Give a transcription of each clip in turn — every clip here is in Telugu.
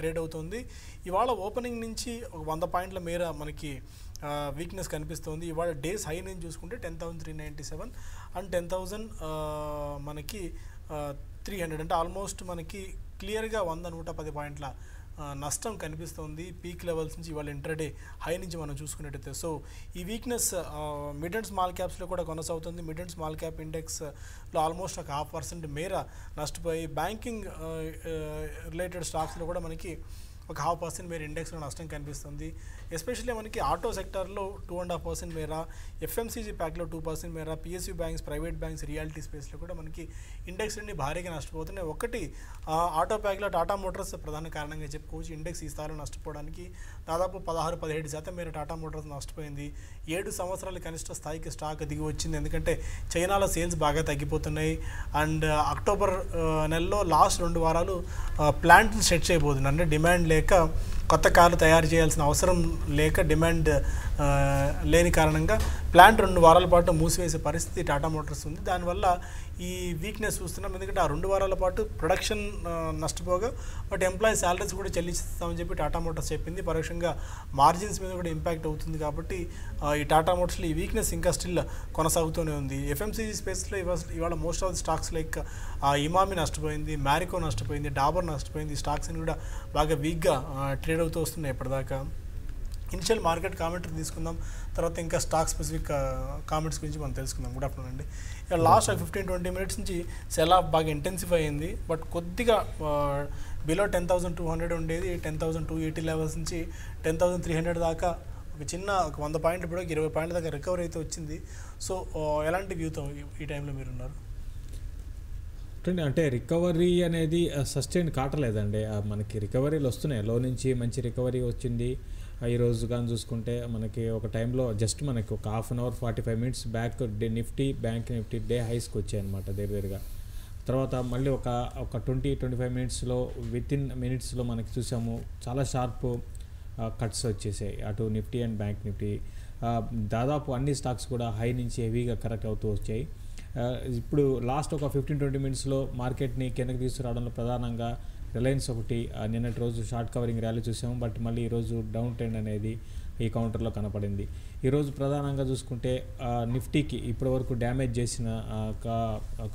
ట్రేడ్ అవుతుంది. ఇవాళ ఓపెనింగ్ నుంచి ఒక వంద పాయింట్ల మేర మనకి వీక్నెస్ కనిపిస్తుంది. ఇవాళ డేస్ హై నుంచి చూసుకుంటే ten thousand three ninety seven and ten thousand మనకి త్రీ హండ్రెడ్ అంటే ఆల్మోస్ట్ మనకి క్లియర్గా వంద నూట పది పాయింట్ల నష్టం కనిపిస్తుంది. పీక్ లెవెల్స్ నుంచి ఇవాళ ఇంటర్డే హై నుంచి మనం చూసుకున్నట్టయితే సో ఈ వీక్నెస్ మిడ్ అండ్ స్మాల్ క్యాప్స్లో కూడా కొనసాగుతుంది. మిడ్ అండ్ స్మాల్ క్యాప్ ఇండెక్స్లో ఆల్మోస్ట్ ఒక హాఫ్ పర్సెంట్ మేర నష్టపోయి బ్యాంకింగ్ రిలేటెడ్ స్టాక్స్లో కూడా మనకి ఒక హాఫ్ పర్సెంట్ మేర ఇండెక్స్లో నష్టం కనిపిస్తుంది. ఎస్పెషల్లీ మనకి ఆటో సెక్టార్లో టూ అండ్ హాఫ్ పర్సెంట్ మేర ఎఫ్ఎంసీజీ ప్యాక్లో టూ పర్సెంట్ మేర PSU banks private banks reality స్పేస్లో కూడా మనకి ఇండెక్స్ నుండి భారీగా నష్టపోతున్నాయి. ఒకటి ఆటో ప్యాక్లో టాటా మోటార్స్ ప్రధాన కారణంగా చెప్పుకోవచ్చు. ఇండెక్స్ ఈ స్థాయిలో నష్టపోవడానికి దాదాపు పదహారు పదిహేడు శాతం మేర టాటా మోటార్స్ నష్టపోయింది. ఏడు సంవత్సరాల కనిష్ట స్థాయికి స్టాక్ దిగి వచ్చింది. ఎందుకంటే చైనాలో సేల్స్ బాగా తగ్గిపోతున్నాయి. అండ్ అక్టోబర్ నెలలో లాస్ట్ రెండు వారాలు ప్లాంట్ని సెట్ చేయబోతుంది అంటే డిమాండ్ లేక కొత్త కార్లు తయారు చేయాల్సిన అవసరం లేక డిమాండ్ లేని కారణంగా ప్లాంట్ రెండు వారాల పాటు మూసివేసే పరిస్థితి టాటా మోటార్స్ ఉంది. దానివల్ల ఈ వీక్నెస్ చూస్తున్నాం. ఎందుకంటే ఆ రెండు వారాల పాటు ప్రొడక్షన్ నష్టపోగా బట్ ఎంప్లాయీ శాలరీస్ కూడా చెల్లిస్తామని చెప్పి టాటా మోటార్స్ చెప్పింది. పరోక్షంగా మార్జిన్స్ మీద కూడా ఇంపాక్ట్ అవుతుంది కాబట్టి ఈ టాటా మోటార్స్లో ఈ వీక్నెస్ ఇంకా స్టిల్ కొనసాగుతూనే ఉంది. ఎఫ్ఎంసీజీ స్పేస్లో ఇవాళ ఇవాళ most of the stocks like Emami నష్టపోయింది మ్యారికో నష్టపోయింది డాబర్ నష్టపోయింది. స్టాక్స్ అని కూడా బాగా వీక్గా ట్రేడ్ అవుతూ వస్తున్నాయి ఎప్పటిదాకా ఇనిషియల్ మార్కెట్ కామెంటరీ తీసుకుందాం తర్వాత ఇంకా స్టాక్ స్పెసిఫిక్ కామెంట్స్ గురించి మనం తెలుసుకుందాం. గుడ్ ఆఫ్టర్నూన్ అండి. ఇక లాస్ట్ ఫిఫ్టీన్ ట్వంటీ మినిట్స్ నుంచి సెల్ ఆఫ్ బాగా ఇంటెన్సిఫై అయింది. బట్ కొద్దిగా below ten thousand two hundred ఉండేది. Ten thousand two eighty levels నుంచి టెన్ థౌసండ్ త్రీ హండ్రెడ్ దాకా ఒక చిన్న ఒక వంద పాయింట్ ఇప్పుడు ఇరవై పాయింట్ల దాకా రికవరీ అయితే వచ్చింది. సో ఎలాంటి వ్యూతో ఈ టైంలో మీరు ఉన్నారు? చూడండి, అంటే రికవరీ అనేది సస్టైన్ కావట్లేదండి. మనకి రికవరీలు వస్తున్నాయి. లో నుంచి మంచి రికవరీ వచ్చింది. ఈరోజు ఈ రోజు కానీ చూసుకుంటే మనకి ఒక టైంలో జస్ట్ మనకి ఒక half an hour forty five minutes back the Nifty bank Nifty day హైస్కి వచ్చాయి అనమాట దగ్గర దగ్గరగా తర్వాత మళ్ళీ ఒక ఒక ట్వంటీ ట్వంటీ ఫైవ్ మినిట్స్లో విత్ ఇన్ మినిట్స్లో మనకి చూసాము చాలా షార్ప్ కట్స్ వచ్చేసాయి. అటు నిఫ్టీ అండ్ బ్యాంక్ నిఫ్టీ. దాదాపు అన్ని స్టాక్స్ కూడా హై నుంచి హెవీగా కరెక్ట్ అవుతూ వచ్చాయి. ఇప్పుడు లాస్ట్ ఒక ఫిఫ్టీన్ ట్వంటీ మినిట్స్లో మార్కెట్ని కిందకి తీసుకురావడంలో ప్రధానంగా రిలయన్స్ ఒకటి నిన్నటి రోజు షార్ట్ కవరింగ్ ర్యాలీ చూసాము బట్ మళ్ళీ ఈరోజు డౌన్ ట్రెండ్ అనేది ఈ కౌంటర్లో కనపడింది. ఈరోజు ప్రధానంగా చూసుకుంటే నిఫ్టీకి ఇప్పటివరకు డ్యామేజ్ చేసిన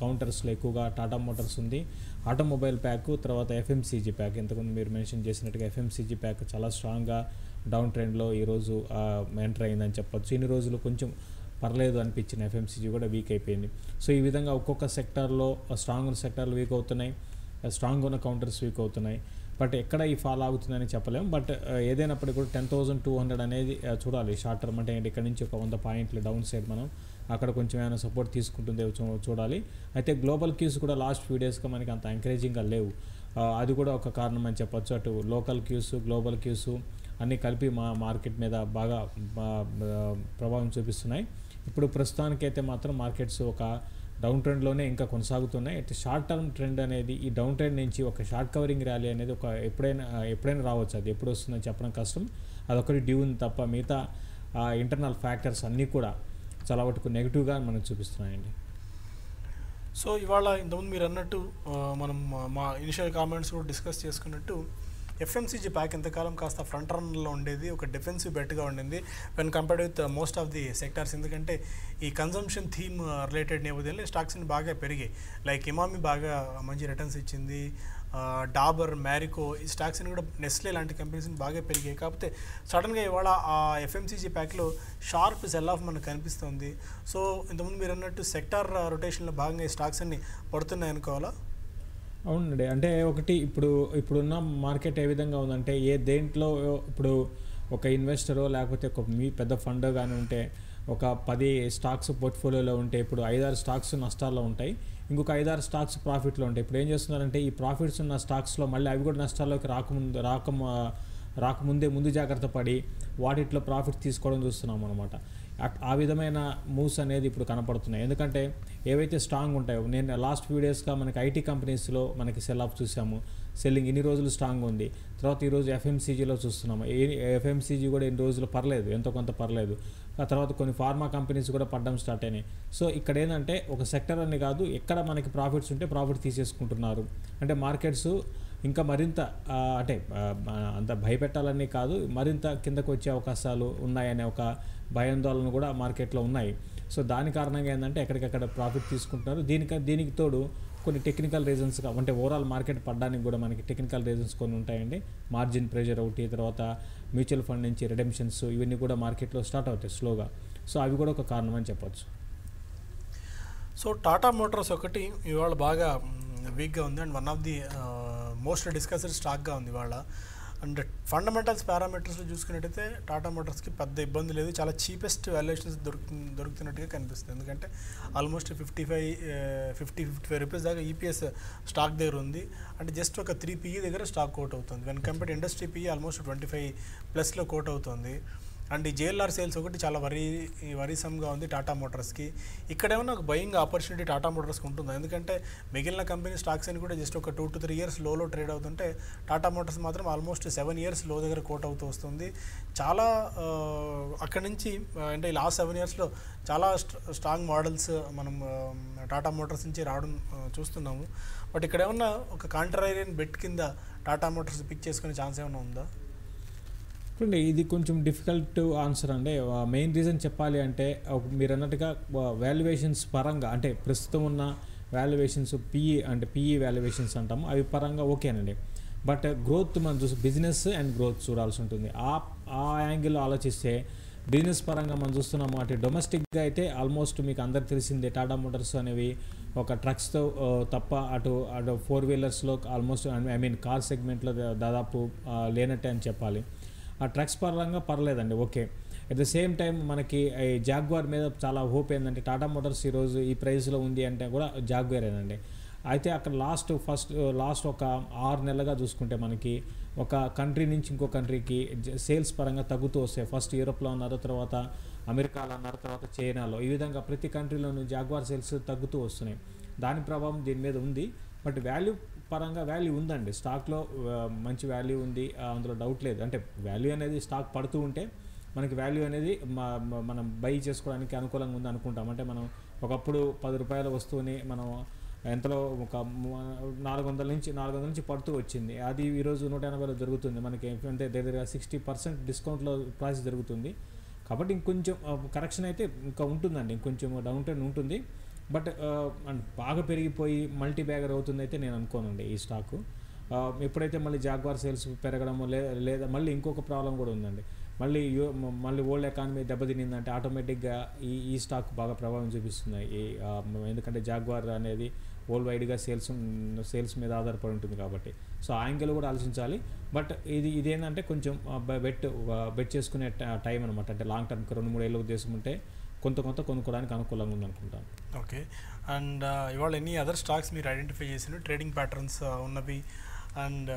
కౌంటర్స్లో ఎక్కువగా టాటా మోటార్స్ ఉంది. ఆటోమొబైల్ ప్యాక్ తర్వాత ఎఫ్ఎంసీజీ ప్యాక్ ఇంతకుముందు మీరు మెన్షన్ చేసినట్టుగా ఎఫ్ఎంసీజీ ప్యాక్ చాలా స్ట్రాంగ్గా డౌన్ ట్రెండ్లో ఈరోజు ఎంటర్ అయిందని చెప్పొచ్చు. ఇన్ని రోజులు కొంచెం పర్లేదు అనిపించిన ఎఫ్ఎంసీజీ కూడా వీక్ అయిపోయింది. సో ఈ విధంగా ఒక్కొక్క సెక్టార్లో స్ట్రాంగ్ ఉన్న సెక్టార్లు వీక్ అవుతున్నాయి. స్ట్రాంగ్ ఉన్న కౌంటర్స్ వీక్ అవుతున్నాయి. బట్ ఎక్కడ ఈ ఫాల్ ఆగుతుందని చెప్పలేం. బట్ ఏదైనప్పటికీ కూడా టెన్ థౌసండ్ టూ హండ్రెడ్ అనేది చూడాలి. షార్ట్ టర్మ్ అంటే ఇక్కడ నుంచి ఒక వంద పాయింట్లు డౌన్ సైడ్ మనం అక్కడ కొంచెం ఏమైనా సపోర్ట్ తీసుకుంటుందే చూ- చూడాలి. అయితే గ్లోబల్ క్యూస్ కూడా లాస్ట్ ఫ్యూ డేస్గా మనకి అంత ఎంకరేజింగ్గా లేవు. అది కూడా ఒక కారణం అని చెప్పొచ్చు. అటు లోకల్ క్యూస్ గ్లోబల్ క్యూస్ అన్నీ కలిపి మా మార్కెట్ మీద బాగా ప్రభావం చూపిస్తున్నాయి. ఇప్పుడు ప్రస్తుతానికైతే మాత్రం మార్కెట్స్ ఒక డౌన్ ట్రెండ్లోనే ఇంకా కొనసాగుతున్నాయి. అయితే షార్ట్ టర్మ్ ట్రెండ్ అనేది ఈ డౌన్ ట్రెండ్ నుంచి ఒక షార్ట్ కవరింగ్ ర్యాలీ అనేది ఒక ఎప్పుడైనా ఎప్పుడైనా రావచ్చు. అది ఎప్పుడు వస్తుందని చెప్పడం కష్టం. అదొకటి డ్యూ ఉంది తప్ప మిగతా ఇంటర్నల్ ఫ్యాక్టర్స్ అన్నీ కూడా చాలా వరకు నెగిటివ్గా మనకు చూపిస్తున్నాయండి. సో ఇవాళ ఇంతకుముందు మీరు అన్నట్టు మనం మా ఇనిషియల్ కామెంట్స్ కూడా డిస్కస్ చేసుకున్నట్టు ఎఫ్ఎంసీజీ ప్యాక్ ఇంతకాలం కాస్త ఫ్రంట్ రన్లో ఉండేది ఒక డిఫెన్సివ్ బెట్గా ఉండింది when compared with most of the sectors ఎందుకంటే ఈ కన్జంప్షన్ థీమ్ రిలేటెడ్ నేపథ్యంలో స్టాక్స్ని బాగా పెరిగాయి. లైక్ ఇమామి బాగా మంచి రిటర్న్స్ ఇచ్చింది డాబర్ మ్యారికో ఈ స్టాక్స్ని కూడా నెస్లే లాంటి కంపెనీస్ని బాగా పెరిగాయి. కాకపోతే సడన్గా ఇవాళ ఆ ఎఫ్ఎంసీజీ ప్యాక్లో షార్ప్ సెల్ ఆఫ్ మనకు కనిపిస్తుంది. సో ఇంతకుముందు మీరు అన్నట్టు సెక్టార్ రొటేషన్లో భాగంగా ఈ స్టాక్స్ అన్ని పడుతున్నాయి అనుకోవాలా అవునండి. అంటే ఒకటి ఇప్పుడు ఇప్పుడున్న మార్కెట్ ఏ విధంగా ఉందంటే ఏ దేంట్లో ఇప్పుడు ఒక ఇన్వెస్టరో లేకపోతే ఒక మీ పెద్ద ఫండ్ కానీ ఉంటే ఒక పది స్టాక్స్ పోర్ట్ఫోలియోలో ఉంటే ఇప్పుడు ఐదారు స్టాక్స్ నష్టాల్లో ఉంటాయి. ఇంకొక ఐదారు స్టాక్స్ ప్రాఫిట్లో ఉంటాయి. ఇప్పుడు ఏం చేస్తున్నారంటే ఈ ప్రాఫిట్స్ ఉన్న స్టాక్స్లో మళ్ళీ అవి కూడా నష్టాల్లోకి రాకముందు రాక రాకముందే ముందు జాగ్రత్త పడి వాటిట్లో ప్రాఫిట్ తీసుకోవడం చూస్తున్నాం అనమాట ఆ విధమైన మూవ్స్ అనేది ఇప్పుడు కనపడుతున్నాయి. ఎందుకంటే ఏవైతే స్ట్రాంగ్ ఉంటాయో నేను లాస్ట్ ఫ్యూ డేస్గా మనకి ఐటీ కంపెనీస్లో మనకి సెల్ ఆఫ్ చూసాము. సెల్లింగ్ ఇన్ని రోజులు స్ట్రాంగ్ ఉంది. తర్వాత ఈరోజు ఎఫ్ఎంసీజీలో చూస్తున్నాము. ఎఫ్ఎంసీజీ కూడా ఇన్ని రోజులు పర్లేదు ఎంతో కొంత పర్లేదు. ఆ తర్వాత కొన్ని ఫార్మా కంపెనీస్ కూడా పడడం స్టార్ట్ అయినాయి. సో ఇక్కడ ఏంటంటే ఒక సెక్టర్ అని కాదు ఎక్కడ మనకి ప్రాఫిట్స్ ఉంటే ప్రాఫిట్ తీసేసుకుంటున్నారు. అంటే మార్కెట్స్ ఇంకా మరింత అంటే అంత భయపెట్టాలని కాదు మరింత కిందకు వచ్చే అవకాశాలు ఉన్నాయనే ఒక భయాందోళన కూడా మార్కెట్లో ఉన్నాయి. సో దాని కారణంగా ఏంటంటే ఎక్కడికక్కడ ప్రాఫిట్ తీసుకుంటున్నారు. దీనికి దీనికి తోడు కొన్ని టెక్నికల్ రీజన్స్ అంటే ఓవరాల్ మార్కెట్ పడడానికి కూడా మనకి టెక్నికల్ రీజన్స్ కొన్ని ఉంటాయండి. మార్జిన్ ప్రెషర్ ఒకటి తర్వాత మ్యూచువల్ ఫండ్ నుంచి రిడెంప్షన్స్ ఇవన్నీ కూడా మార్కెట్లో స్టార్ట్ అవుతాయి స్లోగా. సో అవి కూడా ఒక కారణం అని చెప్పొచ్చు. సో టాటా మోటార్స్ ఒకటి ఇవాళ బాగా వీక్గా ఉంది. And one of the most discussed స్టాక్గా ఉంది ఇవాళ. అండ్ ఫండమెంటల్స్ పారామీటర్స్లో చూసుకున్నట్టయితే టాటా మోటార్స్కి పెద్ద ఇబ్బంది లేదు. చాలా చీపెస్ట్ వాల్యుయేషన్స్ దొరుకు దొరుకుతున్నట్టుగా కనిపిస్తుంది. ఎందుకంటే almost fifty five fifty fifty five rupees దాకా ఈపీఎస్ స్టాక్ దగ్గర ఉంది. అంటే జస్ట్ ఒక త్రీ పీఈ దగ్గర స్టాక్ కోట్ అవుతుంది. When compare industry PE almost twenty five ప్లస్లో కోట్ అవుతుంది. అండ్ ఈ జేఎల్ఆర్ సేల్స్ ఒకటి చాలా వరీ వరిసంగా ఉంది టాటా మోటార్స్కి. ఇక్కడ ఏమన్నా ఒక బయింగ్ ఆపర్చునిటీ టాటా మోటార్స్కి ఉంటుందా? ఎందుకంటే మిగిలిన కంపెనీ స్టాక్స్ అని కూడా జస్ట్ ఒక టూ టు త్రీ ఇయర్స్ లోలో ట్రేడ్ అవుతుంటే టాటా మోటార్స్ మాత్రం ఆల్మోస్ట్ సెవెన్ ఇయర్స్లో దగ్గర కోట్ అవుతూ వస్తుంది. చాలా అక్కడి నుంచి అంటే లాస్ట్ సెవెన్ ఇయర్స్లో చాలా స్ట్రాంగ్ మోడల్స్ మనం టాటా మోటార్స్ నుంచి రావడం చూస్తున్నాము. బట్ ఇక్కడ ఏమన్నా ఒక కాంట్రారియన్ బెట్ కింద టాటా మోటార్స్ పిక్ చేసుకునే ఛాన్స్ ఏమైనా ఉందా? చూడండి ఇది కొంచెం డిఫికల్ట్ ఆన్సర్ అండి. మెయిన్ రీజన్ చెప్పాలి అంటే మీరు అన్నట్టుగా వాల్యుయేషన్స్ పరంగా అంటే ప్రస్తుతం ఉన్న వాల్యుయేషన్స్ పిఈ అంటే పిఈ వాల్యుయేషన్స్ అంటాము అవి పరంగా ఓకేనండి. బట్ గ్రోత్ మనం చూసి బిజినెస్ అండ్ గ్రోత్ చూడాల్సి ఉంటుంది. ఆ ఆ యాంగిల్లో ఆలోచిస్తే బిజినెస్ పరంగా మనం చూస్తున్నాము అటు డొమెస్టిక్గా అయితే ఆల్మోస్ట్ మీకు అందరికి తెలిసిందే టాటా మోటార్స్ అనేవి ఒక ట్రక్స్తో తప్ప అటు అటు ఫోర్ వీలర్స్లో ఆల్మోస్ట్ ఐ మీన్ కార్ సెగ్మెంట్లో దాదాపు లేనట్టే అని చెప్పాలి. ఆ ట్రక్స్ పరంగా పర్లేదండి okay. At the same time మనకి ఈ జాగ్వార్ మీద చాలా హోప్ ఏంటంటే టాటా మోటార్స్ ఈరోజు ఈ ప్రైస్లో ఉంది అంటే కూడా జాగ్వారేనండి అయితే అక్కడ లాస్ట్ ఫస్ట్ లాస్ట్ ఒక ఆరు నెలలుగా చూసుకుంటే మనకి ఒక కంట్రీ నుంచి ఇంకో కంట్రీకి సేల్స్ పరంగా తగ్గుతూ వస్తాయి. ఫస్ట్ యూరోప్లో ఉన్నారు తర్వాత అమెరికాలో ఉన్నారు తర్వాత చైనాలో. ఈ విధంగా ప్రతి కంట్రీలోనూ జాగ్వార్ సేల్స్ తగ్గుతూ వస్తున్నాయి. దాని ప్రభావం దీని మీద ఉంది. బట్ వాల్యూ పరంగా వాల్యూ ఉందండి. స్టాక్లో మంచి వాల్యూ ఉంది. అందులో డౌట్ లేదు. అంటే వాల్యూ అనేది స్టాక్ పడుతూ ఉంటే మనకి వాల్యూ అనేది మనం బై చేసుకోవడానికి అనుకూలంగా ఉంది అనుకుంటాం. అంటే మనం ఒకప్పుడు పది రూపాయల వస్తువుని మనం ఎంతలో ఒక నాలుగు వందల నుంచి నాలుగు వందల నుంచి పడుతూ వచ్చింది. అది ఈరోజు నూట ఎనభైలో జరుగుతుంది. మనకి అంటే దగ్గర సిక్స్టీ పర్సెంట్ డిస్కౌంట్లో ప్రైస్ జరుగుతుంది. కాబట్టి ఇంకొంచెం కరెక్షన్ అయితే ఇంకా ఉంటుందండి. ఇంకొంచెం డౌన్ ట్రెండ్ ఉంటుంది. బట్ అండ్ బాగా పెరిగిపోయి మల్టీ బ్యాగర్ అవుతుంది అయితే నేను అనుకోనండి ఈ స్టాకు. ఎప్పుడైతే మళ్ళీ జాగ్వార్ సేల్స్ పెరగడము లేదా మళ్ళీ ఇంకొక ప్రాబ్లం కూడా ఉందండి. మళ్ళీ యూ మ- మళ్ళీ ఓల్డ్ ఎకానమీ దెబ్బతినిందంటే ఆటోమేటిక్గా ఈ ఈ స్టాక్ బాగా ప్రభావం చూపిస్తుంది. ఈ ఎందుకంటే జాగ్వార్ అనేది వరల్డ్ వైడ్గా సేల్స్ సేల్స్ మీద ఆధారపడి ఉంటుంది కాబట్టి. సో ఆ యాంగిల్ కూడా ఆలోచించాలి. బట్ ఇది ఇదేంటంటే కొంచెం బెట్ బెట్ చేసుకునే టైం అనమాట అంటే లాంగ్ టర్మ్కి రెండు మూడు ఏళ్ళు ఉద్దేశం ఉంటే కొంత కొంత కొనుక్కోవడానికి అనుకూలంగా ఉందనుకుంటాను. ఓకే. అండ్ ఇవాళ ఎనీ అదర్ స్టాక్స్ మీరు ఐడెంటిఫై చేసిన ట్రేడింగ్ ప్యాటర్న్స్ ఉన్నవి అండ్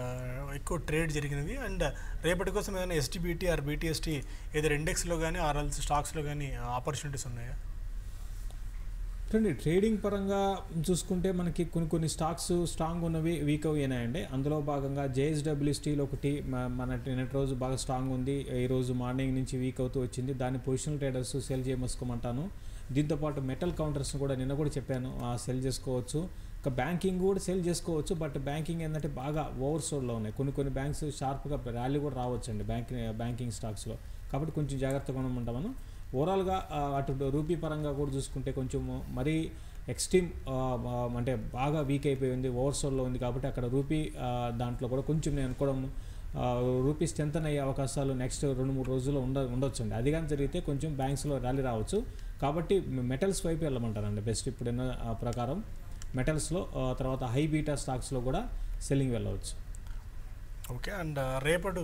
ఎక్కువ ట్రేడ్ జరిగినవి. అండ్ రేపటి కోసం ఏదైనా ఎస్టీబీటీ ఆర్ బీటీఎస్టీ ఏదైనా ఇండెక్స్లో కానీ ఆర్ఎల్స్ స్టాక్స్లో కానీ ఆపర్చునిటీస్ ఉన్నాయా? చూడండి ట్రేడింగ్ పరంగా చూసుకుంటే మనకి కొన్ని కొన్ని స్టాక్స్ స్ట్రాంగ్ ఉన్నవి వీక్ అయినాయండి. అందులో భాగంగా జేఎస్డబ్ల్యూ స్టీల్ ఒకటి మన నిన్నటి రోజు బాగా స్ట్రాంగ్ ఉంది. ఈ రోజు మార్నింగ్ నుంచి వీక్ అవుతూ వచ్చింది. దాన్ని పొజిషనల్ ట్రేడర్స్ సెల్ చేయమసుకోమంటాను. దీంతోపాటు మెటల్ కౌంటర్స్ని కూడా నిన్న కూడా చెప్పాను. సెల్ చేసుకోవచ్చు. ఇంకా బ్యాంకింగ్ కూడా సెల్ చేసుకోవచ్చు. బట్ బ్యాంకింగ్ ఏంటంటే బాగా ఓవర్ సోల్డ్లో ఉన్నాయి. కొన్ని కొన్ని బ్యాంక్స్ షార్ప్గా ర్యాలీ కూడా రావచ్చండి బ్యాంకింగ్ బ్యాంకింగ్ స్టాక్స్లో కాబట్టి కొంచెం జాగ్రత్తగా ఉండమంటాం మనం ఓవరాల్గా అటు రూపీ పరంగా కూడా చూసుకుంటే కొంచెం మరీ ఎక్స్ట్రీమ్ అంటే బాగా వీక్ అయిపోయి ఉంది ఓవర్సోల్లో ఉంది కాబట్టి అక్కడ రూపీ దాంట్లో కూడా కొంచెం నేను అనుకోవడం రూపీ స్ట్రెంతన్ అయ్యే అవకాశాలు నెక్స్ట్ రెండు మూడు రోజుల్లో ఉండ ఉండొచ్చండి. అది కానీ జరిగితే కొంచెం బ్యాంక్స్లో ర్యాలీ రావచ్చు. కాబట్టి మెటల్స్ వైపు వెళ్ళమంటారండి బెస్ట్ ఇప్పుడున్న ప్రకారం. మెటల్స్లో తర్వాత హై బీటా స్టాక్స్లో కూడా సెల్లింగ్ వెళ్ళవచ్చు. ఓకే. అండ్ రేపటి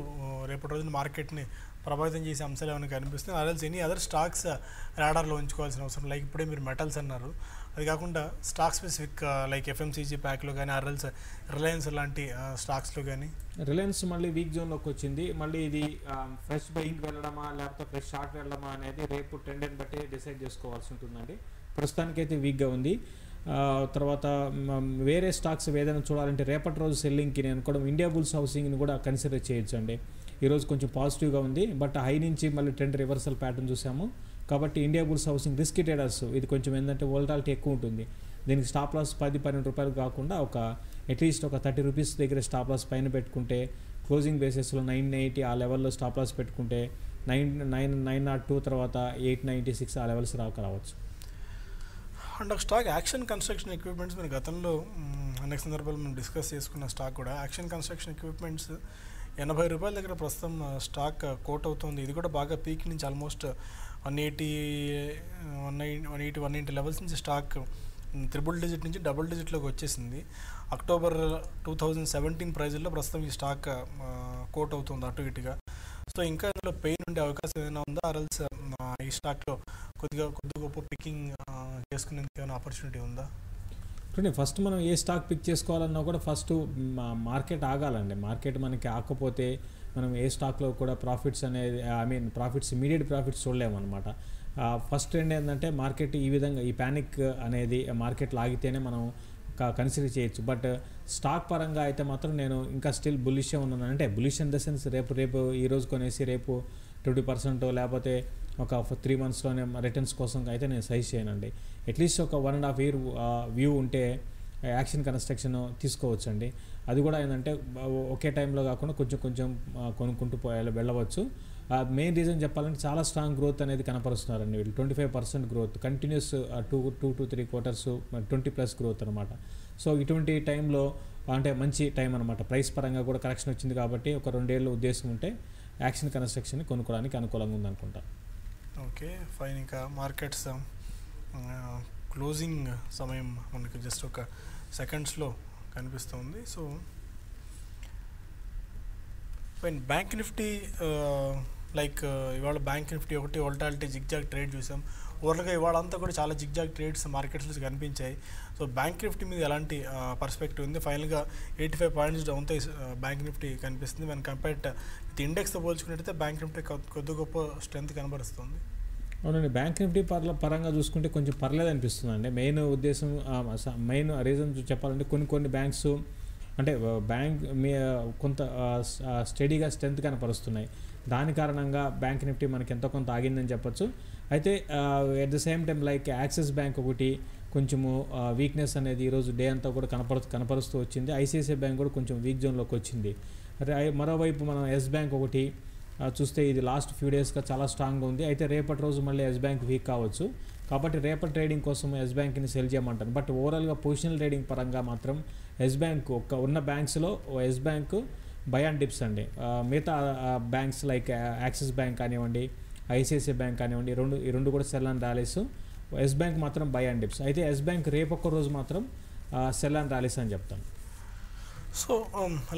రేపటి రోజున మార్కెట్ని ప్రభావితం చేసే అంశాలు ఏమైనా కనిపిస్తుంది అదల్స్ ఎనీ అదర్ స్టాక్స్ రాడార్లో ఉంచుకోవాల్సిన అవసరం. లైక్ ఇప్పుడే మీరు మెటల్స్ అన్నారు. అది కాకుండా స్టాక్ స్పెసిఫిక్ లైక్ ఎఫ్ఎంసీజీ ప్యాక్లో కానీ ఆర్ఎల్స్ రిలయన్స్ లాంటి స్టాక్స్లో కానీ రిలయన్స్ మళ్ళీ వీక్ జోన్లోకి వచ్చింది. మళ్ళీ ఇది um, ఫ్రెష్ బయింగ్ వెళ్ళడమా లేకపోతే ఫ్రెష్ షార్ట్ వెళ్ళడమా అనేది రేపు ట్రెండ్ని బట్టి డిసైడ్ చేసుకోవాల్సి ఉంటుందండి. ప్రస్తుతానికైతే వీక్గా ఉంది. తర్వాత వేరే స్టాక్స్ ఏదైనా చూడాలంటే రేపటి రోజు సెల్లింగ్కి నేను కూడా ఇండియా బుల్స్ హౌసింగ్ని కూడా కన్సిడర్ చేయొచ్చు అండి ఈరోజు కొంచెం పాజిటివ్గా ఉంది. బట్ హై నుంచి మళ్ళీ ట్రెండ్ రివర్సల్ ప్యాటర్న్ చూసాము. కాబట్టి India Bulls Housing risky traders ఇది కొంచెం ఏంటంటే వోల్టాలిటీ ఎక్కువ ఉంటుంది. దీనికి స్టాప్ లాస్ పది పన్నెండు రూపాయలు కాకుండా ఒక అట్లీస్ట్ ఒక థర్టీ రూపీస్ దగ్గర స్టాప్ లాస్ పైన పెట్టుకుంటే క్లోజింగ్ బేసిస్లో నైన్ ఎయిటీ ఆ లెవెల్లో స్టాప్ లాస్ పెట్టుకుంటే nine nine nine nought two తర్వాత ఎయిట్ నైంటీ సిక్స్ ఆ లెవెల్స్ రాక రావచ్చు. అండ్ ఒక స్టాక్ యాక్షన్ కన్స్ట్రక్షన్ ఎక్విప్మెంట్స్ మీరు గతంలో అనేక సందర్భాలు మనం డిస్కస్ చేసుకున్న స్టాక్ కూడా యాక్షన్ కన్స్ట్రక్షన్ ఎక్విప్మెంట్స్ ఎనభై రూపాయల దగ్గర ప్రస్తుతం స్టాక్ కోట్ అవుతుంది. ఇది కూడా బాగా పీక్ నుంచి almost one eighty one nine one eighty one eighty levels నుంచి స్టాక్ త్రిబుల్ డిజిట్ నుంచి డబుల్ డిజిట్లోకి వచ్చేసింది. అక్టోబర్ టూ థౌజండ్ సెవెంటీన్ ప్రైజ్లో ప్రస్తుతం ఈ స్టాక్ కోట్ అవుతుంది అటు ఇటుగా. సో ఇంకా ఇందులో పెయిన్ ఉండే అవకాశం ఏదైనా ఉందా? ఆర్ఎల్స్ ఈ స్టాక్లో కొద్దిగా కొద్దిగా గొప్ప పికింగ్ చేసుకునేందుకు ఏమైనా ఆపర్చునిటీ ఉందా? చూడండి ఫస్ట్ మనం ఏ స్టాక్ పిక్ చేసుకోవాలన్నా కూడా ఫస్ట్ మార్కెట్ ఆగాలండి. మార్కెట్ మనకి ఆకపోతే మనం ఏ స్టాక్లో కూడా ప్రాఫిట్స్ అనేది I mean profits immediate profits చూడలేమన్నమాట. First trend ఏంటంటే మార్కెట్ ఈ విధంగా ఈ ప్యానిక్ అనేది మార్కెట్ లాగితేనే మనం కన్సిడర్ చేయొచ్చు. బట్ స్టాక్ పరంగా అయితే మాత్రం నేను ఇంకా స్టిల్ బులిష్ ఉన్నాను. అంటే బులిష్ ఇన్ ద సెన్స్ రేపు రేపు ఈరోజు కొనేసి రేపు ట్వంటీ పర్సెంట్ లేకపోతే ఒక త్రీ మంత్స్లోనే రిటర్న్స్ కోసం అయితే నేను సైజ్ చేయనండి. అట్లీస్ట్ ఒక one and half year view ఉంటే యాక్షన్ కన్స్ట్రక్షన్ తీసుకోవచ్చండి. అది కూడా ఏంటంటే ఒకే టైంలో కాకుండా కొంచెం కొంచెం కొనుక్కుంటూ పోయాలి వెళ్ళవచ్చు. మెయిన్ రీజన్ చెప్పాలంటే చాలా స్ట్రాంగ్ గ్రోత్ అనేది కనపరుస్తున్నారండి వీళ్ళు. Twenty five percent growth continues two two to three quarters twenty plus growth అనమాట సో ఇటువంటి టైంలో అంటే మంచి టైం అనమాట ప్రైస్ పరంగా కూడా కరెక్షన్ వచ్చింది కాబట్టి ఒక రెండేళ్ళు ఉద్దేశం ఉంటే యాక్షన్ కన్స్ట్రక్షన్ కొనుక్కోవడానికి అనుకూలంగా ఉందనుకుంటా. Okay fine. ఇంకా మార్కెట్స్ క్లోజింగ్ సమయం మనకి జస్ట్ ఒక సెకండ్స్లో కనిపిస్తుంది. So fine. Bank Nifty like ఇవాళ బ్యాంక్ నిఫ్టీ ఒకటి వోల్టాలిటీ జిగ్జాగ్ ట్రేడ్ చూసాం. ఓవర్గా ఇవాళంతా కూడా చాలా జిగ్జాగ్ ట్రేడ్స్ మార్కెట్స్లో కనిపించాయి. సో బ్యాంక్ నిఫ్టీ మీద ఎలాంటి పర్స్పెక్టివ్ ఉంది? ఫైనల్గా ఎయిటీ ఫైవ్ పాయింట్స్ డౌన్తో బ్యాంక్ నిఫ్టీ కనిపిస్తుంది. మన కంపేర్డ్ విత్ ఇండెక్స్తో పోల్చుకున్నట్టయితే బ్యాంక్ నిఫ్టీ కొద్ది కొద్ది గొప్ప స్ట్రెంత్ కనబరుస్తుంది. అవునండి. బ్యాంక్ నిఫ్టీ పర్ల పరంగా చూసుకుంటే కొంచెం పర్లేదు అనిపిస్తుంది అండి మెయిన్ ఉద్దేశం మెయిన్ రీజన్ చెప్పాలంటే కొన్ని కొన్ని బ్యాంక్స్ అంటే బ్యాంక్ మీ కొంత స్టడీగా స్ట్రెంత్ కనపరుస్తున్నాయి. దాని కారణంగా బ్యాంక్ నిఫ్టీ మనకి ఎంతో కొంత ఆగిందని చెప్పొచ్చు. అయితే at the same time like Axis bank ఒకటి కొంచెము వీక్నెస్ అనేది ఈరోజు డే అంతా కూడా కనపరు కనపరుస్తూ వచ్చింది. ఐసిఐసిఐ బ్యాంక్ కూడా కొంచెం వీక్ జోన్లోకి వచ్చింది. మరోవైపు మనం ఎస్ బ్యాంక్ ఒకటి చూస్తే ఇది లాస్ట్ ఫ్యూ డేస్గా చాలా స్ట్రాంగ్గా ఉంది. అయితే రేపటి రోజు మళ్ళీ ఎస్ బ్యాంక్ వీక్ కావచ్చు. కాబట్టి రేపటి ట్రేడింగ్ కోసం ఎస్ బ్యాంక్ని సెల్ చేయమంటాను. బట్ ఓవరాల్గా పొజిషనల్ ట్రేడింగ్ పరంగా మాత్రం ఎస్ బ్యాంక్ ఒక ఉన్న బ్యాంక్స్లో Yes bank buy and dips అండి. మిగతా బ్యాంక్స్ లైక్ యాక్సిస్ బ్యాంక్ కానివ్వండి ఐసిఐసిఐ బ్యాంక్ కానివ్వండి రెండు ఈ రెండు కూడా sell and rallies Yes bank మాత్రం బై అండ్ డిప్స్ అయితే ఎస్ బ్యాంక్ రేపు ఒక్క రోజు మాత్రం సెల్ అండ్ ర్యాలీస్ అని చెప్తాను సో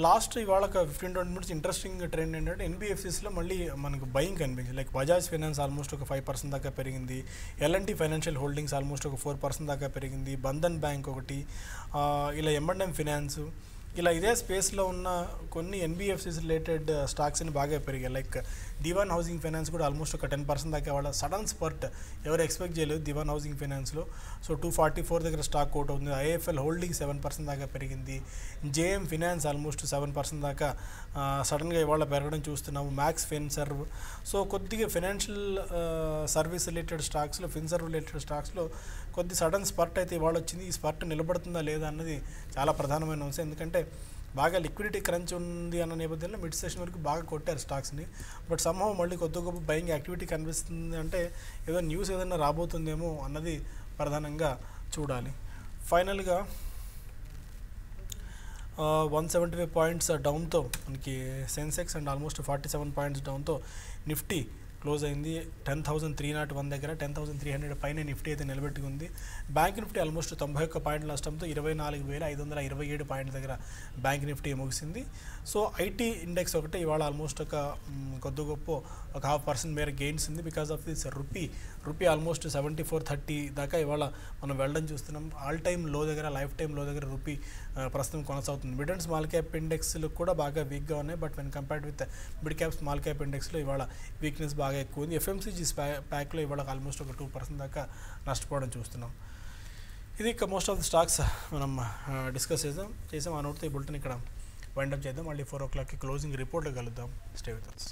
లాస్ట్ um, ఇవాళ ఒక fifteen twenty minutes interesting trend ఏంటంటే ఎన్బిఎఫ్సిస్లో మళ్ళీ మనకు బయింగ్ కనిపించింది. లైక్ బజాజ్ ఫైనాన్స్ ఆల్మోస్ట్ ఒక ఫైవ్ పర్సెంట్ దాకా పెరిగింది. ఎల్ఎన్టీ ఫైనాన్షియల్ హోల్డింగ్స్ ఆల్మోస్ట్ ఒక ఫోర్ పర్సెంట్ దాకా పెరిగింది. బంధన్ బ్యాంక్ ఒకటి. ఇలా ఎంఎండ్ఎం ఫినాన్స్ ఇలా ఇదే స్పేస్లో ఉన్న కొన్ని ఎన్బిఎఫ్సిస్ రిలేటెడ్ స్టాక్స్ని బాగా పెరిగాయి లైక్ దివాన్ హౌసింగ్ ఫైనాన్స్ కూడా ఆల్మోస్ట్ ఒక టెన్ పర్సెంట్ దాకా వాళ్ళ సడన్ స్పర్ట్ ఎవరు ఎక్స్పెక్ట్ చేయలేదు దివాన్ హౌసింగ్ ఫైనాన్స్లో. సో టూ ఫార్టీ ఫోర్ దగ్గర స్టాక్ అవుట్ అవుతుంది. ఐఎఫ్ఎల్ హోల్డింగ్ సెవెన్ పర్సెంట్ దాకా పెరిగింది. JM finance almost seven percent దాకా సడన్గా ఇవాళ పెరగడం చూస్తున్నాము. Max Finserv. సో కొద్దిగా ఫినాన్షియల్ సర్వీస్ రిలేటెడ్ స్టాక్స్లో ఫిన్సర్వ్ రిలేటెడ్ స్టాక్స్లో కొద్ది సడన్ స్పర్ట్ అయితే ఇవాళ వచ్చింది. ఈ స్పర్ట్ నిలబడుతుందా లేదా అన్నది చాలా ప్రధానమైన అంశం. ఎందుకంటే బాగా లిక్విడిటీ క్రంచ్ ఉంది అన్న నేపథ్యంలో మిడ్ సెషన్ వరకు బాగా కొట్టారు స్టాక్స్ని బట్ సంభవం మళ్ళీ కొద్ది గొప్ప బయింగ్ యాక్టివిటీ కనిపిస్తుంది అంటే ఏదో న్యూస్ ఏదైనా రాబోతుందేమో అన్నది ప్రధానంగా చూడాలి. ఫైనల్గా వన్ సెవెంటీ ఫైవ్ పాయింట్స్ డౌన్తో మనకి Sensex and almost forty seven points డౌన్తో Nifty close అయింది. Ten thousand three nought one దగ్గర టెన్ థౌసండ్ త్రీ హండ్రెడ్ పైన నిఫ్టీ అయితే నిలబెట్టుకుంది. బ్యాంక్ నిఫ్టీ ఆల్మోస్ట్ తొంభై ఒక్క పాయింట్ల నష్టంతో ఇరవై నాలుగు వేల ఐదు వందల ఇరవై ఏడు పాయింట్ల దగ్గర బ్యాంక్ నిఫ్టీ ముగిసింది. సో ఐటీ ఇండెక్స్ ఒకటి ఇవాళ ఆల్మోస్ట్ ఒక కొద్ది గొప్ప ఒక హాఫ్ పర్సెంట్ మేర గెయిన్స్ ఉంది. Because of this rupee rupee almost seventy four thirty దాకా ఇవాళ మనం వెళ్ళడం చూస్తున్నాం. ఆల్ టైమ్లో దగ్గర లైఫ్ టైమ్లో దగ్గర రూపీ ప్రస్తుతం కొనసాగుతుంది. మిడ్ అండ్ స్మాల్ క్యాప్ ఇండెక్స్లు కూడా బాగా వీక్గా ఉన్నాయి. But when compared with mid cap small cap ఇండెక్స్లో ఇవాళ వీక్నెస్ బాగా ఎక్కువ ఉంది. ఎఫ్ఎంసీజీ ప్యాక్లో ఇవాళ ఆల్మోస్ట్ ఒక టూ పర్సెంట్ దాకా నష్టపోవడం చూస్తున్నాం. ఇది ఇక మోస్ట్ ఆఫ్ ది స్టాక్స్ మనం డిస్కస్ చేద్దాం. చేసాం. ఆ నోట్తో ఈ బులెటిన్ ఇక్కడ వైండప్ చేద్దాం. మళ్ళీ ఫోర్ ఓ క్లాక్కి క్లోజింగ్ రిపోర్ట్లో కలుద్దాం. Stay with us.